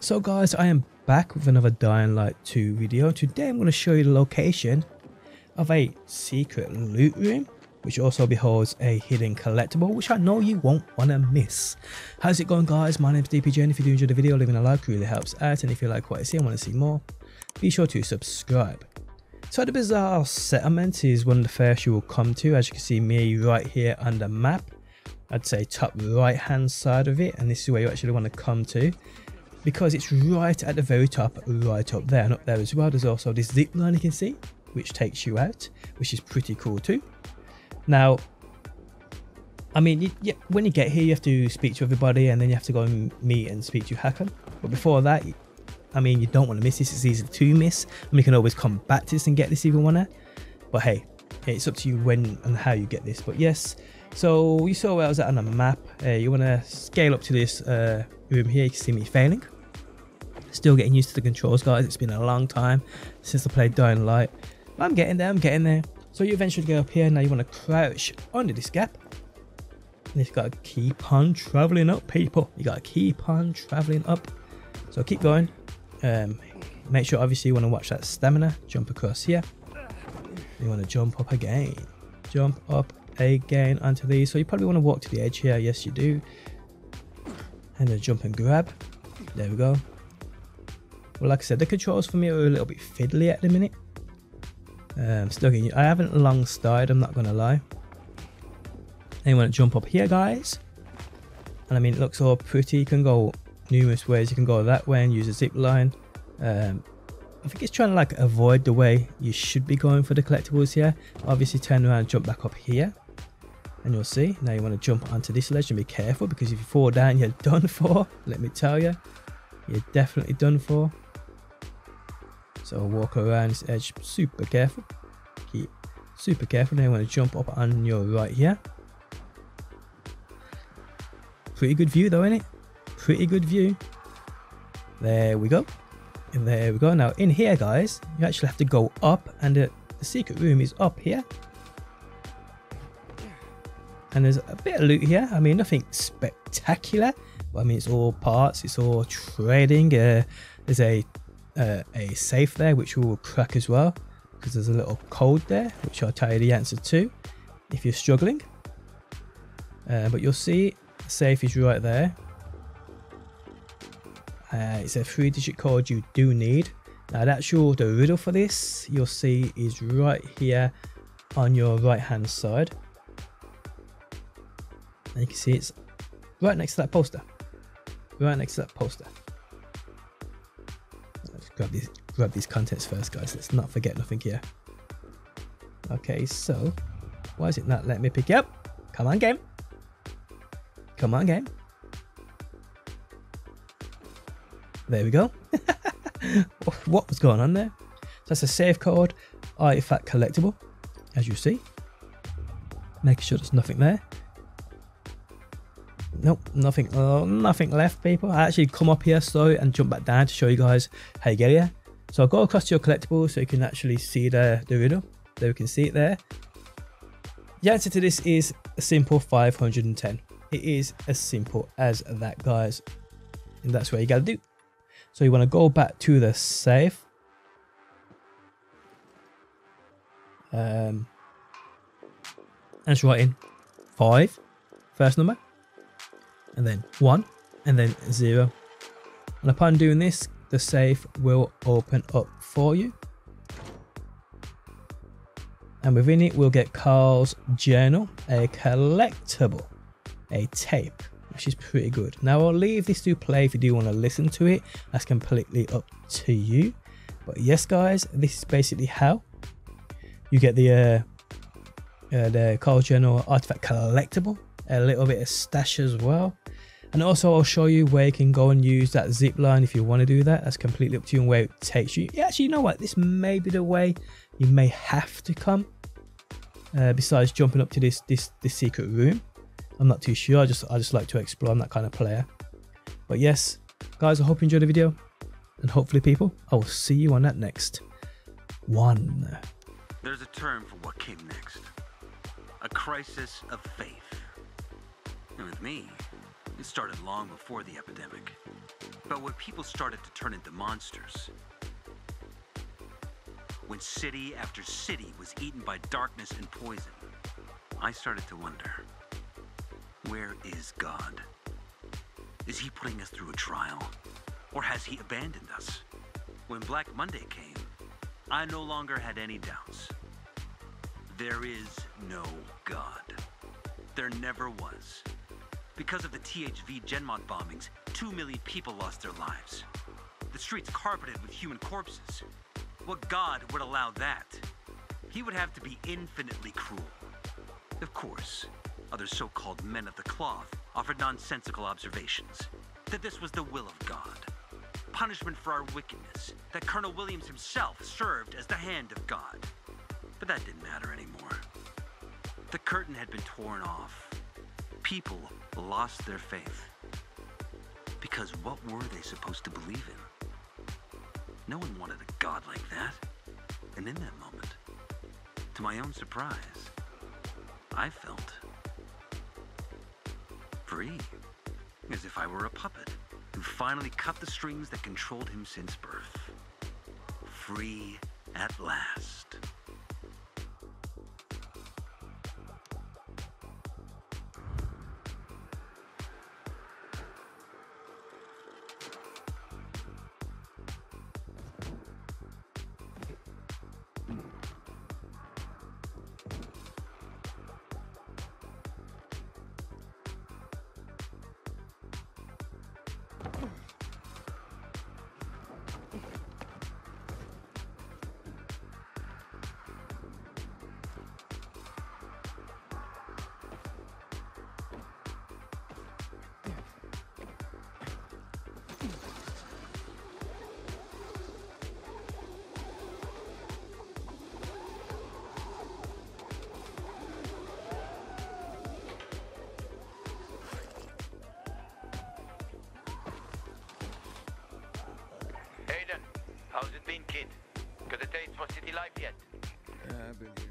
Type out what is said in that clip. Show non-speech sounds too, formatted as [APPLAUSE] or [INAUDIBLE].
So guys, I am back with another Dying Light 2 video. Today I'm going to show you the location of a secret loot room, which also beholds a hidden collectible, which I know you won't want to miss. How's it going guys? My name is DPJ and if you do enjoy the video, leaving a like really helps out. And if you like what I see and want to see more, be sure to subscribe. So the Bazaar Settlement is one of the first you will come to, as you can see me right here on the map. I'd say top right hand side of it and this is where you actually want to come to because it's right at the very top, right up there and up there as well. There's also this zip line you can see, which takes you out, which is pretty cool too. Now, I mean, you, you, when you get here, you have to speak to everybody and then you have to go and meet and speak to Hakon. But before that, I mean, you don't want to miss this. It's easy to miss. And we can always come back to this and get this if you want to. But hey, it's up to you when and how you get this. But yes, so you saw where I was at on the map. Uh, you want to scale up to this uh, room here. You can see me failing. Still getting used to the controls, guys. It's been a long time since I played Dying Light. But I'm getting there. I'm getting there. So you eventually go up here. Now you want to crouch under this gap. And you've got to keep on traveling up, people. You got to keep on traveling up. So keep going. Um, make sure, obviously, you want to watch that stamina. Jump across here. You want to jump up again. Jump up again onto these. So you probably want to walk to the edge here. Yes, you do. And then jump and grab. There we go. Well, like I said, the controls for me are a little bit fiddly at the minute. Um, still getting, I haven't long started, I'm not going to lie. And you want to jump up here, guys. And I mean, it looks all pretty. You can go numerous ways. You can go that way and use a zip line. Um, I think it's trying to like avoid the way you should be going for the collectibles here. Obviously turn around and jump back up here. And you'll see, now you want to jump onto this ledge and be careful because if you fall down, you're [LAUGHS] done for. Let me tell you, you're definitely done for. So walk around this edge super careful. Keep super careful. Now you want to jump up on your right here. Pretty good view though, isn't it? Pretty good view. There we go. And there we go. Now in here, guys, you actually have to go up and the, the secret room is up here. And there's a bit of loot here. I mean, nothing spectacular. But I mean, it's all parts. It's all trading. Uh, there's a uh, a safe there which will crack as well because there's a little code there which I'll tell you the answer to if you're struggling uh, but you'll see the safe is right there uh, it's a three digit code you do need now the actual the riddle for this you'll see is right here on your right hand side and you can see it's right next to that poster. Right next to that poster. Grab these grab these contents first guys. Let's not forget nothing here. Okay so why is it not letting me pick up? Come on game. Come on game. There we go. [LAUGHS] What was going on there? So that's a save code artifact collectible as you see. Making sure there's nothing there Nope, nothing, uh, nothing left, people. I actually come up here slow and jump back down to show you guys how you get here. So I'll go across to your collectibles so you can actually see the, riddle. There we can see it there. The answer to this is a simple 510. It is as simple as that, guys. And that's what you gotta do. So you wanna go back to the safe. Um, and just write in five, first number and then 1 and then 0 and upon doing this the safe will open up for you. And within it we'll get Carl's journal a collectible a tape which is pretty good. Now I'll leave this to play if you do want to listen to it. That's completely up to you. But yes guys this is basically how you get the uh, uh, the Carl's journal artifact collectible. A little bit of stash as well and also I'll show you where you can go and use that zip line if you want to do that. That's completely up to you and where it takes you. Yeah, actually, you know what? This may be the way you may have to come. Uh, besides jumping up to this this this secret room. I'm not too sure. I just I just like to explore. I'm that kind of player. But yes, guys, I hope you enjoyed the video. And hopefully people, I will see you on that next one. There's a term for what came next. A crisis of faith. And with me, it started long before the epidemic. But when people started to turn into monsters, when city after city was eaten by darkness and poison, I started to wonder where is God? Is he putting us through a trial? Or has he abandoned us? When Black Monday came, I no longer had any doubts. There is no God. There never was. Because of the THV Genmont bombings, two million people lost their lives. The streets carpeted with human corpses. What God would allow that? He would have to be infinitely cruel. Of course, other so called men of the cloth offered nonsensical observations that this was the will of God, punishment for our wickedness, that Colonel Williams himself served as the hand of God. But that didn't matter anymore. The curtain had been torn off. People lost their faith. Because what were they supposed to believe in? No one wanted a god like that. And in that moment, to my own surprise, I felt free. As if I were a puppet who finally cut the strings that controlled him since birth. Free at last. It? Got a taste for city life yet? Been here.